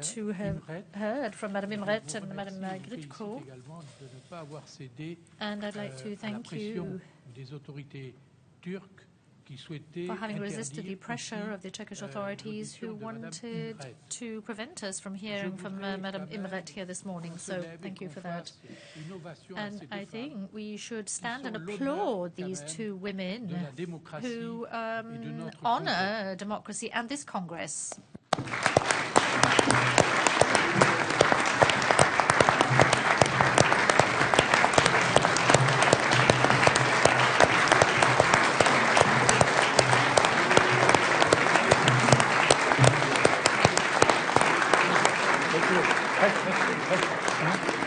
to have heard from Madame Imret and Madame Gritco. And I'd like to thank you for having resisted the pressure of the Turkish authorities who wanted to prevent us from hearing from uh, Madame Imret here this morning. So thank you for that. And I think we should stand and applaud these two women who um, honor democracy and this Congress. はい。